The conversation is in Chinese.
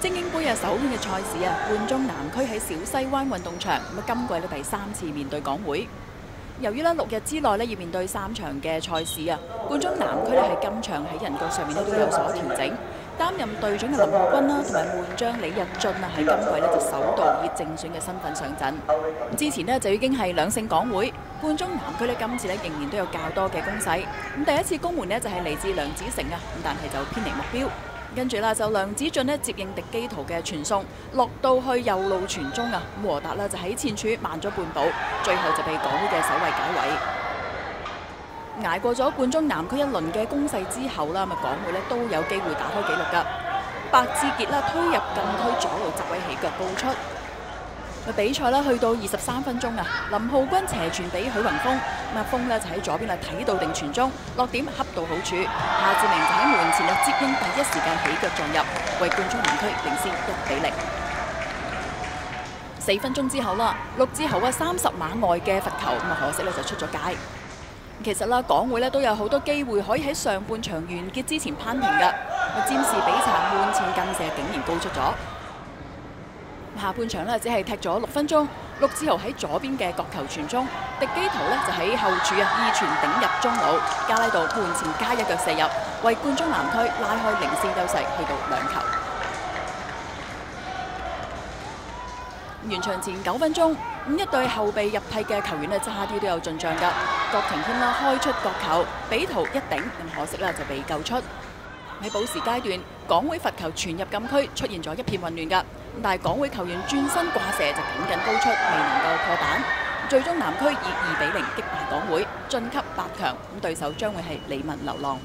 精英杯啊首圈嘅賽事啊，冠忠南區喺小西灣運動場咁啊，今季咧第三次面對港會。由於咧六日之內咧要面對三場嘅賽事啊，冠忠南區咧喺今場喺人腳上面咧都有所調整。擔任隊長嘅林浩君啦，同埋門將李日俊啊，喺今季咧就首度以正選嘅身份上陣。之前呢，就已經係兩勝港會，冠忠南區咧今次咧仍然都有較多嘅攻勢。咁第一次攻門呢，就係嚟自梁子成啊，咁但係就偏離目標。跟住啦，就梁子俊呢接应迪基图嘅传送，落到去右路传中啊，和達就喺前處慢咗半步，最后就被港會嘅守卫解围。挨过咗冠中南区一轮嘅攻势之后啦，咁啊港會咧都有机会打开纪录噶。白志杰啦推入禁区左路集位起脚高出。比賽啦去到二十三分鐘啊，林浩君斜傳俾許雲峰，咁啊峰呢就喺左邊啊睇到定傳中，落點恰到好處。夏志明就喺門前啊接應第一時間起腳撞入，為冠中南區領先一比零。四分鐘之後啦，陸志豪啊三十碼外嘅罰球，咁啊可惜咧就出咗界。其實啦，港會咧都有好多機會可以喺上半場完結之前攀平㗎。占士比查門前近射竟然高出咗。下半場呢，只係踢咗六分鐘，陸志豪喺左邊嘅角球傳中，迪基圖呢就喺後柱啊意傳頂入中路，加拉道門前加一腳射入，為冠忠南區拉開領先優勢，去到兩球。完場前九分鐘，咁一隊後備入替嘅球員呢，差啲都有進帳㗎。郭廷謙啦開出角球，比圖一頂，咁可惜啦就被救出。喺補時階段，港會罰球傳入禁區，出現咗一片混亂㗎。但係港會球員轉身掛射就僅僅高出，未能夠破板。最終南區以二比零擊敗港會，晉級八強。咁對手將會係李文流浪。